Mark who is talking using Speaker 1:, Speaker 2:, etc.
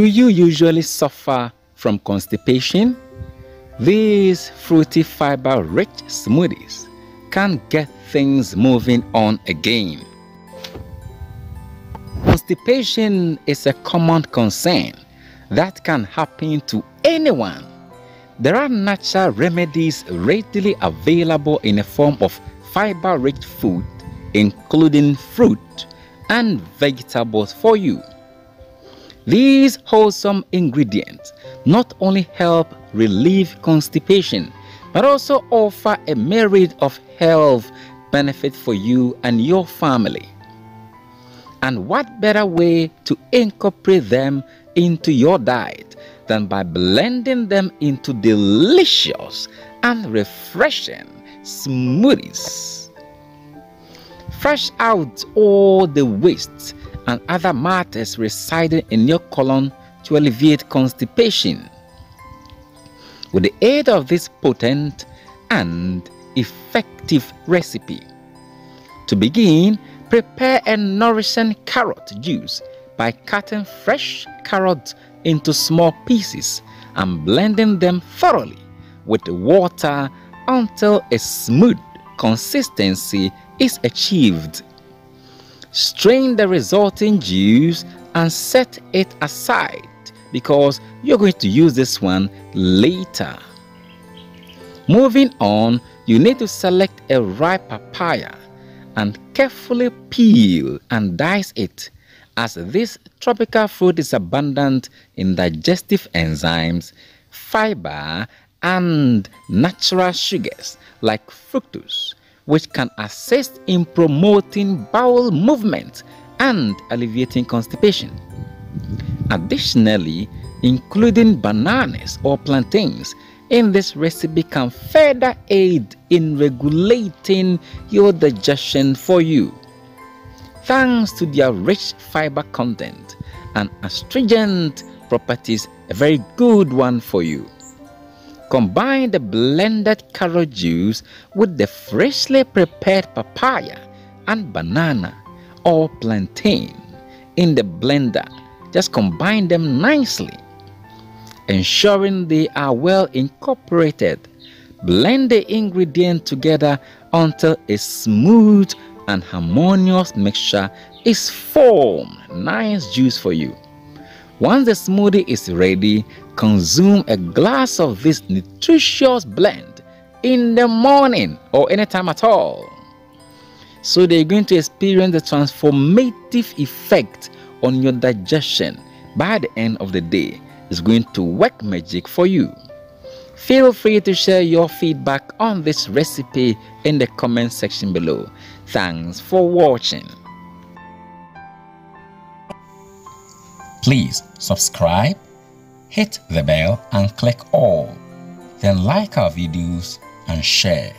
Speaker 1: Do you usually suffer from constipation? These fruity fiber rich smoothies can get things moving on again. Constipation is a common concern that can happen to anyone. There are natural remedies readily available in the form of fiber rich food, including fruit and vegetables for you. These wholesome ingredients not only help relieve constipation, but also offer a myriad of health benefits for you and your family. And what better way to incorporate them into your diet than by blending them into delicious and refreshing smoothies? Fresh out all the waste and other matters residing in your colon to alleviate constipation. With the aid of this potent and effective recipe. To begin, prepare a nourishing carrot juice by cutting fresh carrots into small pieces and blending them thoroughly with water until a smooth consistency is achieved. Strain the resulting juice and set it aside because you're going to use this one later. Moving on, you need to select a ripe papaya and carefully peel and dice it as this tropical fruit is abundant in digestive enzymes, fiber, and natural sugars like fructose which can assist in promoting bowel movement and alleviating constipation. Additionally, including bananas or plantains in this recipe can further aid in regulating your digestion for you. Thanks to their rich fiber content and astringent properties, a very good one for you. Combine the blended carrot juice with the freshly prepared papaya and banana or plantain in the blender. Just combine them nicely, ensuring they are well incorporated. Blend the ingredients together until a smooth and harmonious mixture is formed. Nice juice for you. Once the smoothie is ready, consume a glass of this nutritious blend in the morning or anytime at all. So they're going to experience the transformative effect on your digestion by the end of the day. It's going to work magic for you. Feel free to share your feedback on this recipe in the comment section below. Thanks for watching. Please subscribe, hit the bell and click all. Then like our videos and share.